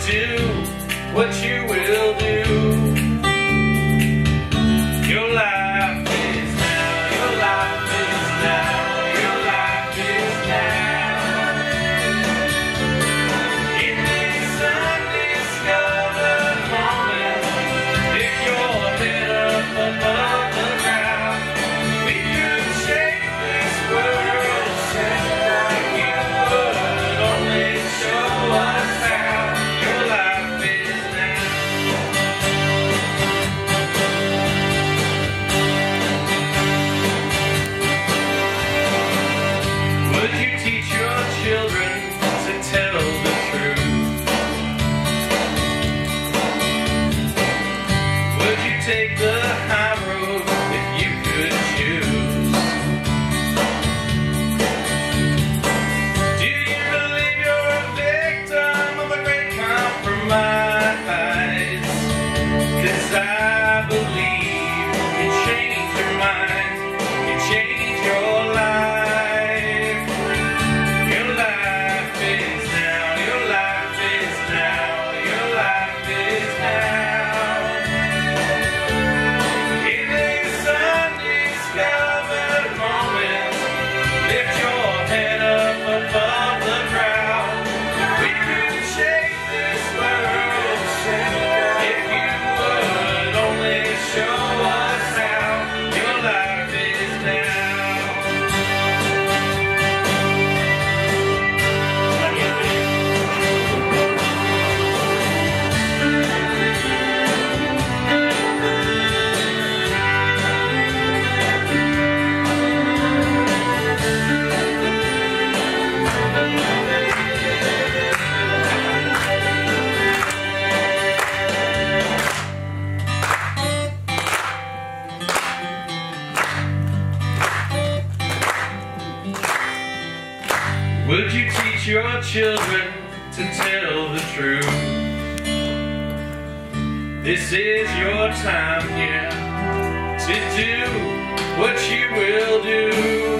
do what you will do. take the Would you teach your children to tell the truth? This is your time, yeah, to do what you will do.